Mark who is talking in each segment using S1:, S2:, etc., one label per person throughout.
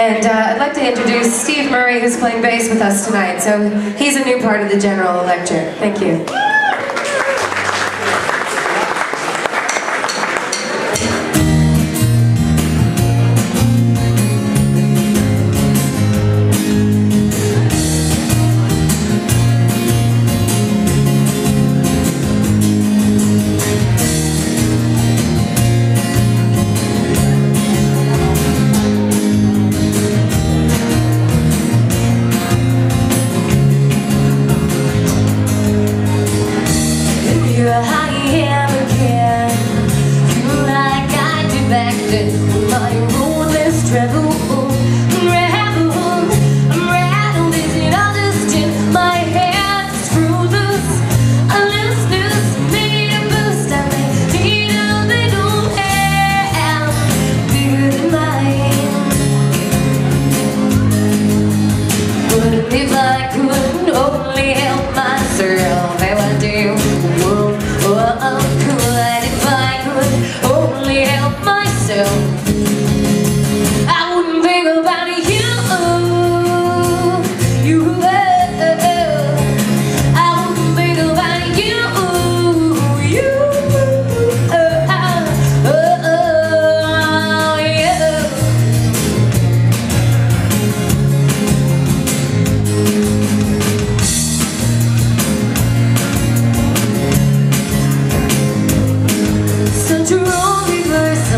S1: And uh, I'd like to introduce Steve Murray, who's playing bass with us tonight. So he's a new part of the General Electric. Thank you.
S2: If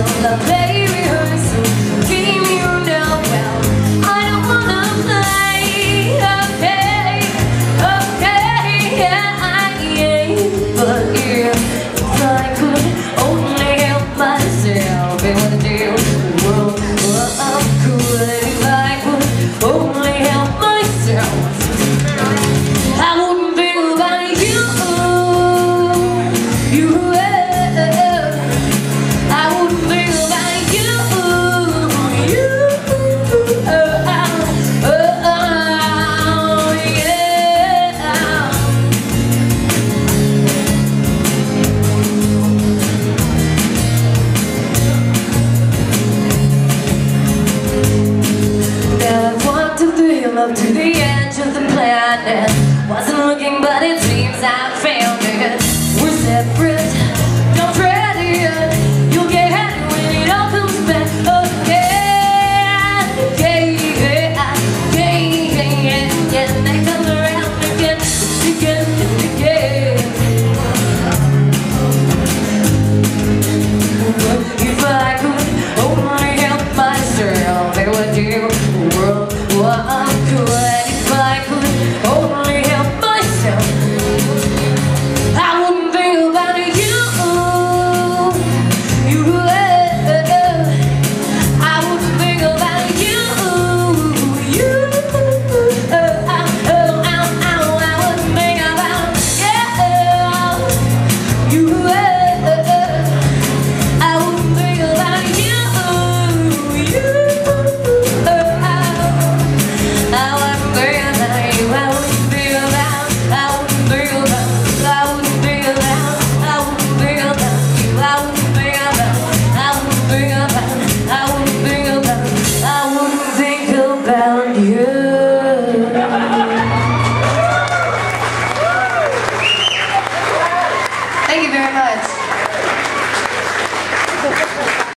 S2: reversal, Wasn't looking but it seems I found it. We're separate, don't it You'll get when it all comes back they come around again again